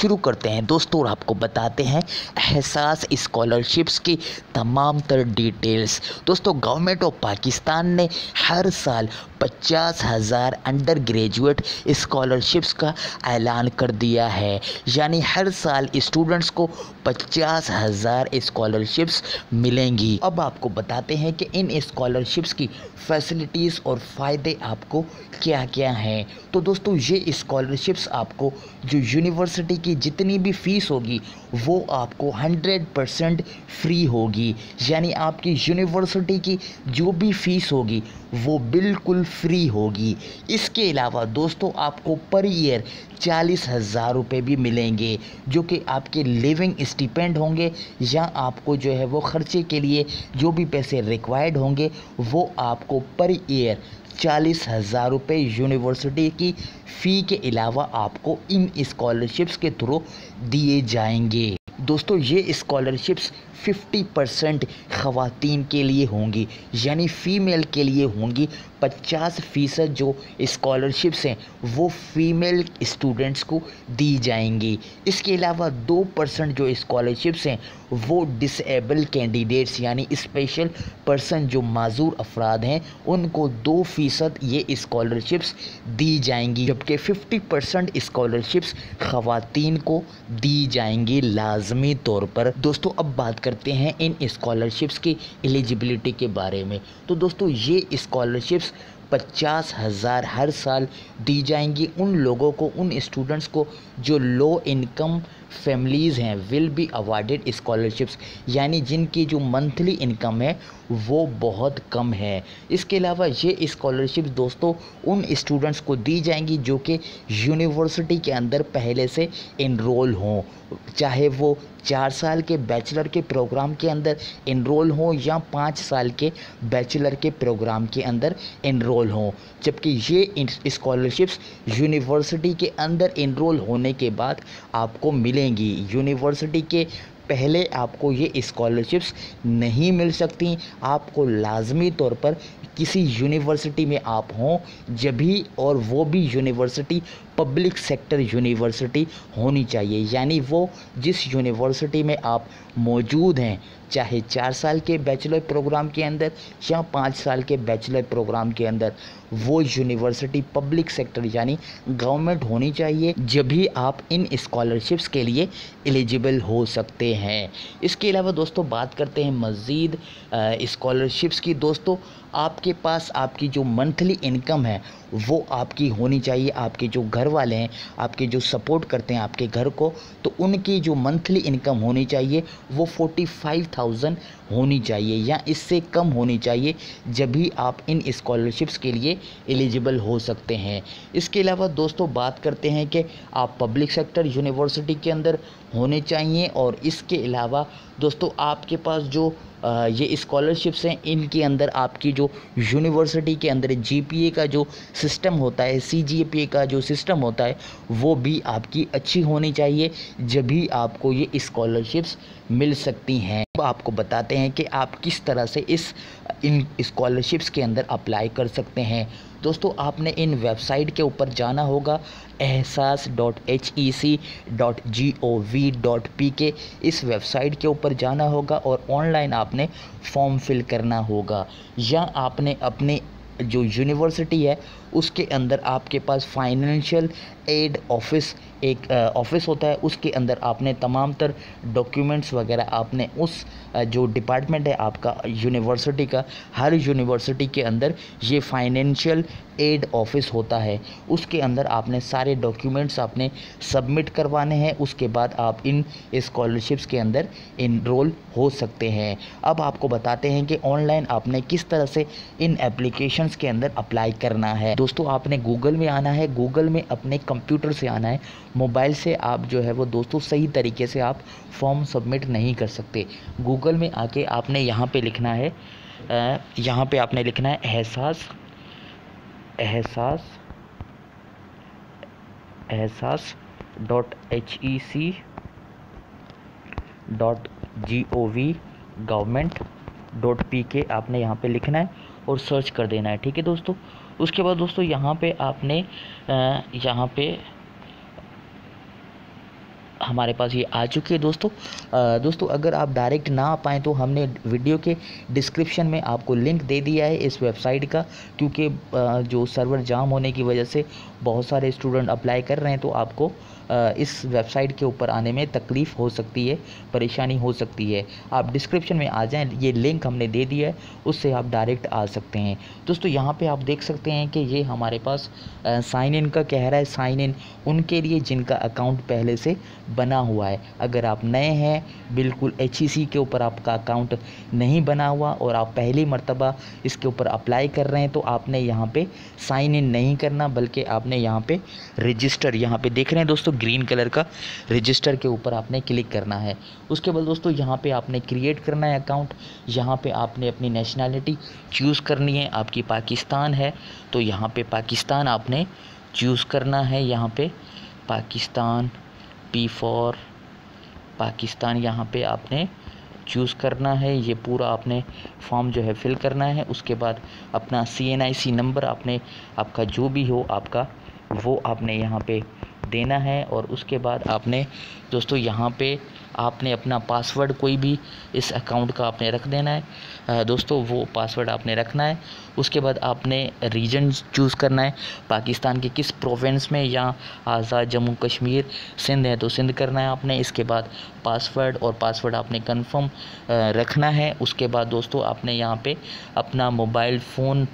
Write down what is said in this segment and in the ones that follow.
शुरू करते हैं। दोस्तों, और आपको बताते हैं एहसास स्कॉलरशिप्स की तमाम तर डिटेल्स। दोस्तों, गवर्नमेंट ऑफ़ पाकिस्तान ने हर साल पचास हज़ार अंडर ग्रेजुएट स्कॉलरशिप्स का ऐलान कर दिया है। यानी हर साल स्टूडेंट्स को पचास हज़ार स्कॉलरशिप्स मिलेंगी। अब आपको बताते हैं कि इन स्कॉलरशिप्स की फैसिलिटीज़ और फ़ायदे आपको क्या क्या हैं। तो दोस्तों, ये स्कॉलरशिप्स आपको जो यूनिवर्सिटी की जितनी भी फ़ीस होगी, वो आपको हंड्रेड परसेंट फ्री होगी। यानी आपकी यूनिवर्सिटी की जो भी फ़ीस होगी, वो बिल्कुल फ्री होगी। इसके अलावा दोस्तों, आपको पर ईयर चालीस हज़ार रुपये भी मिलेंगे, जो कि आपके लिविंग स्टिपेंड होंगे, या आपको जो है वो ख़र्चे के लिए जो भी पैसे रिक्वायर्ड होंगे, वो आपको पर ईयर चालीस हज़ार रुपये यूनिवर्सिटी की फ़ी के अलावा आपको इन स्कॉलरशिप्स के थ्रू दिए जाएँगे। दोस्तों, ये स्कॉलरशिप्स 50 परसेंट ख़वातीन के लिए होंगी, यानी फ़ीमेल के लिए होंगी। 50 फ़ीसद जो स्कॉलरशिप्स हैं, वो फीमेल स्टूडेंट्स को दी जाएँगी। इसके अलावा दो परसेंट जो स्कॉलरशिप्स हैं, वो डिसेबल कैंडिडेट्स यानी स्पेशल पर्सन जो माजूर अफराद हैं, उनको दो फ़ीसद ये इस्कॉलरशिप्स दी जाएँगी, जबकि 50 परसेंट इस्कॉलरशिप्स ख़वातीन को दी जाएँगी लाजमी तौर पर। दोस्तों, अब बात करते हैं इन इस्कॉलरशिप्स की एलिजिबिलिटी के बारे में। तो दोस्तों, ये स्कॉलरशिप्स पचास हज़ार हर साल दी जाएँगी। उन लोगों को, उन स्टूडेंट्स को जो लो इनकम फैमिलीज़ हैं विल बी अवार्डेड स्कॉलरशिप्स यानी जिनकी जो मंथली इनकम है वो बहुत कम है। इसके अलावा ये स्कॉलरशिप दोस्तों उन स्टूडेंट्स को दी जाएँगी जो कि यूनिवर्सिटी के अंदर पहले से इनरोल हों। चाहे वो चार साल के बैचलर के प्रोग्राम के अंदर इनरोल हों या पाँच साल के बैचलर के प्रोग्राम के अंदर इनरोल हों। जबकि ये स्कॉलरशिप्स यूनिवर्सिटी के अंदर इनरोल होने के बाद आपको मिलेंगी। यूनिवर्सिटी के पहले आपको ये इस्कॉलरशिप्स नहीं मिल सकती। आपको लाजमी तौर पर किसी यूनिवर्सिटी में आप हों, जब भी और वो भी यूनिवर्सिटी पब्लिक सेक्टर यूनिवर्सिटी होनी चाहिए। यानी वो जिस यूनिवर्सिटी में आप मौजूद हैं, चाहे चार साल के बैचलर प्रोग्राम के अंदर या पाँच साल के बैचलर प्रोग्राम के अंदर, वो यूनिवर्सिटी पब्लिक सेक्टर यानी गवर्नमेंट होनी चाहिए, जब भी आप इन स्कॉलरशिप्स के लिए एलिजिबल हो सकते हैं। इसके अलावा दोस्तों, बात करते हैं मज़ीद स्कॉलरशिप्स की। दोस्तों आपके पास आपकी जो मंथली इनकम है, वो आपकी होनी चाहिए, आपके जो घर वाले हैं, आपके जो सपोर्ट करते हैं आपके घर को तो उनकी जो मंथली इनकम होनी चाहिए, वो फोर्टी फाइव थाउज़ेंड होनी चाहिए या इससे कम होनी चाहिए, जब भी आप इन स्कॉलरशिप्स के लिए एलिजिबल हो सकते हैं। इसके अलावा दोस्तों, बात करते हैं कि आप पब्लिक सेक्टर यूनिवर्सिटी के अंदर होने चाहिए और इसके अलावा दोस्तों, आपके पास जो ये स्कॉलरशिप्स हैं, इनके अंदर आपकी जो यूनिवर्सिटी के अंदर जीपीए का जो सिस्टम होता है सीजीपीए का जो सिस्टम होता है, वो भी आपकी अच्छी होनी चाहिए, जब भी आपको ये स्कॉलरशिप्स मिल सकती हैं। आपको बताते हैं कि आप किस तरह से इस, इन स्कॉलरशिप्स के अंदर अप्लाई कर सकते हैं। दोस्तों, आपने इन वेबसाइट के ऊपर जाना होगा, Ehsaas dot H E C dot G O V dot P K इस वेबसाइट के ऊपर जाना होगा और ऑनलाइन आपने फॉर्म फिल करना होगा। या आपने अपने जो यूनिवर्सिटी है, उसके अंदर आपके पास फाइनेंशियल एड ऑफ़िस एक ऑफ़िस होता है, उसके अंदर आपने तमाम तर डॉक्यूमेंट्स वगैरह आपने उस जो डिपार्टमेंट है आपका यूनिवर्सिटी का, हर यूनिवर्सिटी के अंदर ये फाइनेंशियल एड ऑफ़िस होता है। उसके अंदर आपने सारे डॉक्यूमेंट्स आपने सबमिट करवाने हैं। उसके बाद आप इन स्कॉलरशिप्स के अंदर इनरोल हो सकते हैं। अब आपको बताते हैं कि ऑनलाइन आपने किस तरह से इन एप्लीकेशंस के अंदर अप्लाई करना है। दोस्तों, आपने गूगल में आना है। गूगल में अपने कंप्यूटर से आना है। मोबाइल से आप जो है वो दोस्तों सही तरीके से आप फॉर्म सबमिट नहीं कर सकते। गूगल में आके आपने यहाँ पे लिखना है। यहाँ पे आपने लिखना है Ehsaas Ehsaas Ehsaas dot H E C dot G O V government dot P K आपने यहाँ पे लिखना है और सर्च कर देना है, ठीक है दोस्तों? उसके बाद दोस्तों यहाँ पे आपने यहाँ पे हमारे पास ये आ चुकी है दोस्तों। दोस्तों, अगर आप डायरेक्ट ना आ पाएँ तो हमने वीडियो के डिस्क्रिप्शन में आपको लिंक दे दिया है इस वेबसाइट का, क्योंकि जो सर्वर जाम होने की वजह से बहुत सारे स्टूडेंट अप्लाई कर रहे हैं तो आपको इस वेबसाइट के ऊपर आने में तकलीफ़ हो सकती है, परेशानी हो सकती है। आप डिस्क्रिप्शन में आ जाएँ, ये लिंक हमने दे दिया है, उससे आप डायरेक्ट आ सकते हैं। दोस्तों, यहाँ पे आप देख सकते हैं कि ये हमारे पास साइन इन का कह रहा है, साइन इन उनके लिए जिनका अकाउंट पहले से बना हुआ है। अगर आप नए हैं, बिल्कुल एच के ऊपर आपका अकाउंट नहीं बना हुआ और आप पहली मरतबा इसके ऊपर अप्लाई कर रहे हैं तो आपने यहाँ पे साइन इन नहीं करना, बल्कि आपने यहाँ पे रजिस्टर, यहाँ पे देख रहे हैं दोस्तों ग्रीन कलर का रजिस्टर के ऊपर आपने क्लिक करना है। उसके बाद दोस्तों, यहाँ पे आपने क्रिएट करना है अकाउंट यहाँ पे आपने अपनी नेशनैलिटी चूज़ करनी है। आपकी पाकिस्तान है तो यहाँ पे पाकिस्तान आपने चूज़ करना है। यहाँ पे पाकिस्तान पी फॉर पाकिस्तान यहाँ पे आपने चूज़ करना है। ये पूरा आपने फॉर्म जो है फिल करना है। उसके बाद अपना C N I C number आपने, आपका जो भी हो, आपका, वो आपने यहाँ पे देना है और उसके बाद आपने, दोस्तों, यहाँ पे आपने अपना पासवर्ड कोई भी इस अकाउंट का आपने रख देना है। दोस्तों, वो पासवर्ड आपने रखना है। उसके बाद आपने रीजन चूज़ करना है। पाकिस्तान के किस प्रोविंस में या आज़ाद जम्मू कश्मीर सिंध है तो सिंध करना है आपने। इसके बाद पासवर्ड और पासवर्ड आपने कंफर्म रखना है। उसके बाद, दोस्तों, आपने यहाँ पे अपना मोबाइल फ़ोन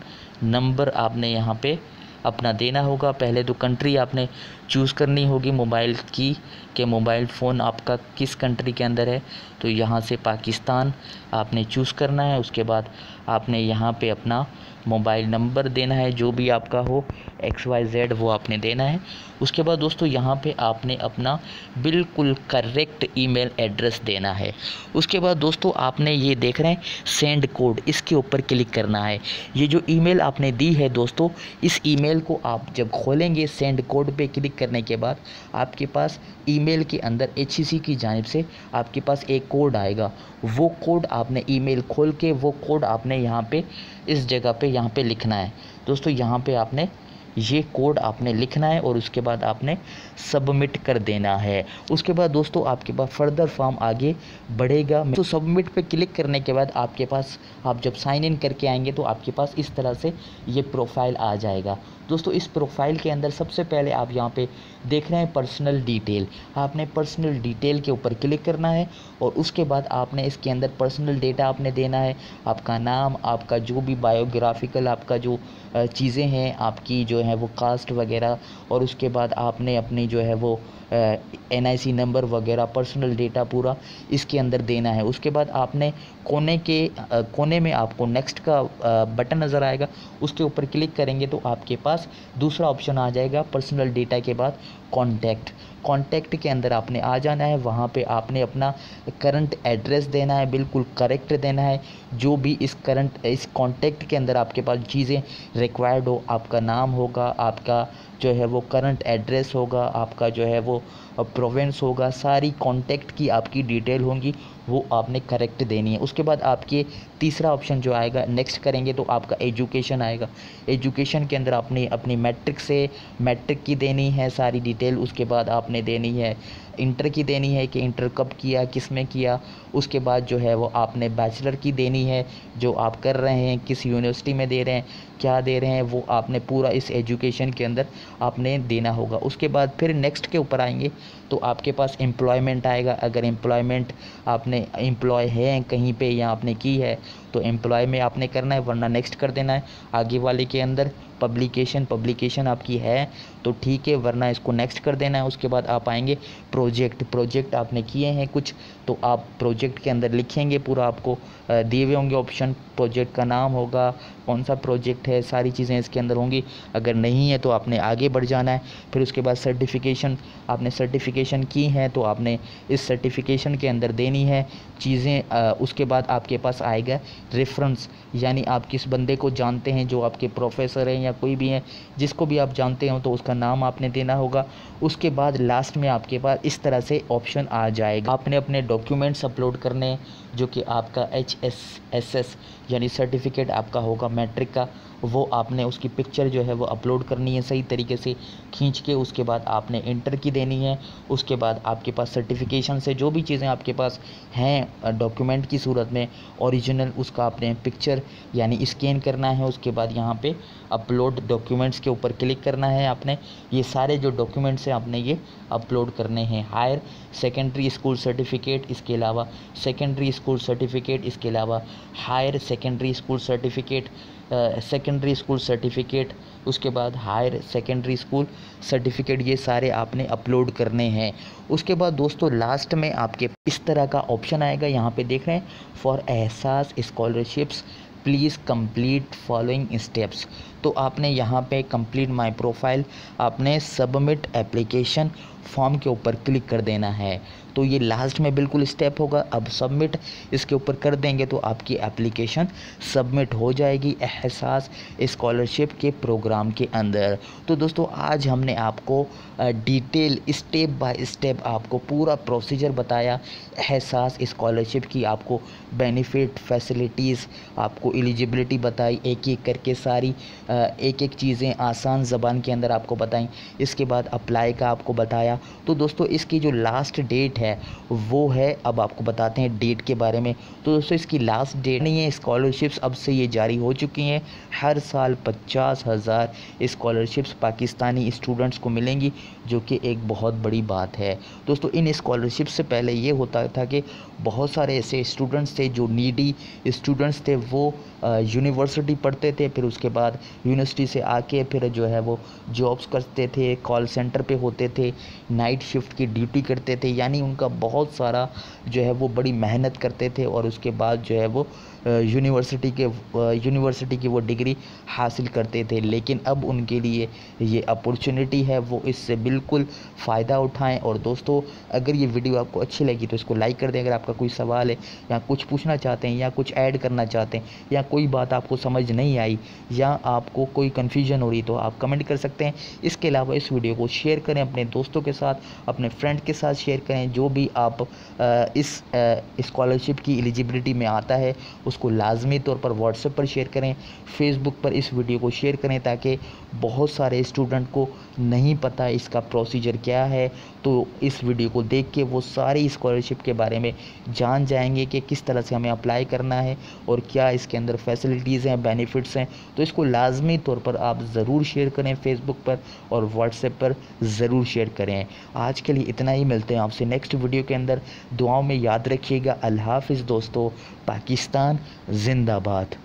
नंबर आपने यहाँ पे अपना देना होगा। पहले तो कंट्री आपने चूज़ करनी होगी मोबाइल की, कि मोबाइल फ़ोन आपका किस कंट्री के अंदर है। तो यहाँ से पाकिस्तान आपने चूज़ करना है, उसके बाद आपने यहाँ पे अपना मोबाइल नंबर देना है, जो भी आपका हो एक्स वाई जेड वो आपने देना है। उसके बाद दोस्तों यहाँ पे आपने अपना बिल्कुल करेक्ट ईमेल एड्रेस देना है। उसके बाद दोस्तों आपने ये देख रहे हैं सेंड कोड इसके ऊपर क्लिक करना है। ये जो ईमेल आपने दी है दोस्तों, इस ईमेल को आप जब खोलेंगे सेंड कोड पे क्लिक करने के बाद आपके पास ईमेल के अंदर एचसीसी की जानब से आपके पास एक कोड आएगा। वो कोड आपने ईमेल खोल के, वो कोड आपने यहाँ पे, इस जगह पे यहाँ पे लिखना है। दोस्तों, यहाँ पे आपने ये कोड आपने लिखना है और उसके बाद आपने सबमिट कर देना है। उसके बाद दोस्तों, आपके पास फर्दर फॉर्म आगे बढ़ेगा। तो सबमिट पे क्लिक करने के बाद आपके पास, आप जब साइन इन करके आएँगे तो आपके पास इस तरह से ये प्रोफ़ाइल आ जाएगा। दोस्तों, इस प्रोफ़ाइल के अंदर सबसे पहले आप यहाँ पे देख रहे हैं पर्सनल डिटेल आपने पर्सनल डिटेल के ऊपर क्लिक करना है और उसके बाद आपने इसके अंदर पर्सनल डेटा आपने देना है। आपका नाम, आपका जो भी बायोग्राफिकल आपका जो चीज़ें हैं, आपकी जो है वो कास्ट वगैरह और उसके बाद आपने अपनी जो है वो एन आई सी नंबर वगैरह पर्सनल डेटा पूरा इसके अंदर देना है। उसके बाद आपने कोने के आ, कोने में आपको नेक्स्ट का आ, बटन नज़र आएगा उसके ऊपर क्लिक करेंगे तो आपके पास दूसरा ऑप्शन आ जाएगा पर्सनल डेटा के बाद कॉन्टैक्ट कॉन्टैक्ट के अंदर आपने आ जाना है, वहाँ पे आपने अपना करंट एड्रेस देना है, बिल्कुल करेक्ट देना है। जो भी इस करंट इस कॉन्टैक्ट के अंदर आपके पास चीज़ें रिक्वायर्ड हो, आपका नाम होगा, आपका जो है वो करंट एड्रेस होगा, आपका जो है वो प्रोवेंस होगा, सारी कॉन्टैक्ट की आपकी डिटेल होंगी। वो आपने करेक्ट देनी है। उसके बाद आपके तीसरा ऑप्शन जो आएगा नेक्स्ट करेंगे तो आपका एजुकेशन आएगा। एजुकेशन के अंदर आपने अपनी मैट्रिक से मैट्रिक की देनी है सारी डिटेल उसके बाद आपने देनी है इंटर की देनी है कि इंटर कब किया किसमें किया। उसके बाद जो है वो आपने बैचलर की देनी है, जो आप कर रहे हैं, किस यूनिवर्सिटी में दे रहे हैं, क्या दे रहे हैं, वो आपने पूरा इस एजुकेशन के अंदर आपने देना होगा। उसके बाद फिर नेक्स्ट के ऊपर आएँगे तो आपके पास एम्प्लॉयमेंट आएगा। अगर एम्प्लॉयमेंट आपने एम्प्लॉय है कहीं पे या आपने की है तो एम्प्लॉय में आपने करना है, वरना नेक्स्ट कर देना है। आगे वाले के अंदर पब्लिकेशन पब्लिकेशन आपकी है तो ठीक है, वरना इसको नेक्स्ट कर देना है। उसके बाद आप आएँगे प्रोजेक्ट प्रोजेक्ट आपने किए हैं कुछ तो आप प्रोजेक्ट के अंदर लिखेंगे पूरा आपको दिए हुए होंगे ऑप्शन प्रोजेक्ट का नाम होगा कौन सा प्रोजेक्ट है, सारी चीज़ें इसके अंदर होंगी। अगर नहीं है तो आपने आगे बढ़ जाना है। फिर उसके बाद सर्टिफिकेशन आपने सर्टिफिकेशन की हैं तो आपने इस सर्टिफिकेशन के अंदर देनी है। चीज़ें उसके बाद आपके पास आएगा रेफरेंस यानी आप किस बंदे को जानते हैं, जो आपके प्रोफेसर हैं या कोई भी हैं, जिसको भी आप जानते हो तो उसका नाम आपने देना होगा। उसके बाद लास्ट में आपके पास इस तरह से ऑप्शन आ जाएगा। आपने अपने डॉक्यूमेंट्स अपलोड करने जो कि आपका एच एस एस एस यानी सर्टिफिकेट आपका होगा मैट्रिक का, वो आपने उसकी पिक्चर जो है वो अपलोड करनी है सही तरीके से। खींच के उसके बाद आपने इंटर की देनी है। उसके बाद आपके पास सर्टिफिकेशन से जो भी चीज़ें आपके पास हैं डॉक्यूमेंट की सूरत में ओरिजिनल उसका आपने पिक्चर यानी स्कैन करना है। उसके बाद यहाँ पे अपलोड डॉक्यूमेंट्स के ऊपर क्लिक करना है आपने। ये सारे जो डॉक्यूमेंट्स हैं आपने ये अपलोड करने हैं। हायर सेकेंडरी स्कूल सर्टिफिकेट इसके अलावा सेकेंडरी स्कूल सर्टिफिकेट इसके अलावा higher secondary school certificate secondary school certificate उसके बाद हायर सेकेंडरी स्कूल सर्टिफिकेट ये सारे आपने अपलोड करने हैं। उसके बाद दोस्तों लास्ट में आपके इस तरह का ऑप्शन आएगा। यहाँ पे देख रहे हैं for Ehsaas scholarships please complete following steps तो आपने यहाँ पे कंप्लीट माय प्रोफ़ाइल आपने सबमिट एप्लीकेशन फॉर्म के ऊपर क्लिक कर देना है। तो ये लास्ट में बिल्कुल स्टेप होगा। अब सबमिट इसके ऊपर कर देंगे तो आपकी एप्लीकेशन सबमिट हो जाएगी एहसास स्कॉलरशिप के प्रोग्राम के अंदर। तो दोस्तों, आज हमने आपको डिटेल स्टेप बाय स्टेप आपको पूरा प्रोसीजर बताया। एहसास स्कॉलरशिप की आपको बेनिफिट फैसिलिटीज़ आपको एलिजिबिलिटी बताई। एक एक करके सारी एक एक चीज़ें आसान ज़बान के अंदर आपको बताई। इसके बाद अप्लाई का आपको बताया। तो दोस्तों, इसकी जो लास्ट डेट है वो है, अब आपको बताते हैं डेट के बारे में। तो दोस्तों, इसकी लास्ट डेट नहीं है स्कॉलरशिप्स अब से ये जारी हो चुकी हैं। हर साल पचास हज़ार स्कॉलरशिप्स पाकिस्तानी स्टूडेंट्स को मिलेंगी। जो कि एक बहुत बड़ी बात है। दोस्तों, इन स्कॉलरशिप से पहले ये होता था कि बहुत सारे ऐसे स्टूडेंट्स थे जो नीडी स्टूडेंट्स थे, वो यूनिवर्सिटी पढ़ते थे, फिर उसके बाद यूनिवर्सिटी से आके फिर जो है वो जॉब्स करते थे कॉल सेंटर पे होते थे नाइट शिफ्ट की ड्यूटी करते थे, यानी उनका बहुत सारा जो है वो बड़ी मेहनत करते थे और उसके बाद जो है वो यूनिवर्सिटी के, यूनिवर्सिटी की वो डिग्री हासिल करते थे, लेकिन अब उनके लिए ये अपॉर्चुनिटी है, वो इससे बिल्कुल फ़ायदा उठाएँ। और दोस्तों, अगर ये वीडियो आपको अच्छी लगी तो इसको लाइक कर दें, अगर आपका कोई सवाल है, या कुछ पूछना चाहते हैं, या कुछ ऐड करना चाहते हैं, या कोई बात आपको समझ नहीं आई, या आपको कोई कन्फ्यूज़न हो रही तो आप कमेंट कर सकते हैं। इसके अलावा इस वीडियो को शेयर करें अपने दोस्तों के साथ, अपने फ्रेंड के साथ शेयर करें। जो भी आप इस स्कॉलरशिप की एलिजिबिलिटी में आता है उसको लाजमी तौर पर व्हाट्सएप पर शेयर करें फेसबुक पर इस वीडियो को शेयर करें ताकि बहुत सारे स्टूडेंट को नहीं पता इसका प्रोसीजर क्या है। तो इस वीडियो को देख के वो सारी स्कॉलरशिप के बारे में जान जाएँगे कि किस तरह से हमें अप्लाई करना है और क्या इसके अंदर फैसिलिटीज़ हैं बेनिफिट्स हैं। तो इसको लाजमी तौर पर आप ज़रूर शेयर करें फेसबुक पर और व्हाट्सएप पर ज़रूर शेयर करें। आज के लिए इतना ही, मिलते हैं आपसे नेक्स्ट वीडियो के अंदर। दुआओं में याद रखिएगा। अल्लाह हाफिज़ दोस्तों। पाकिस्तान जिंदाबाद।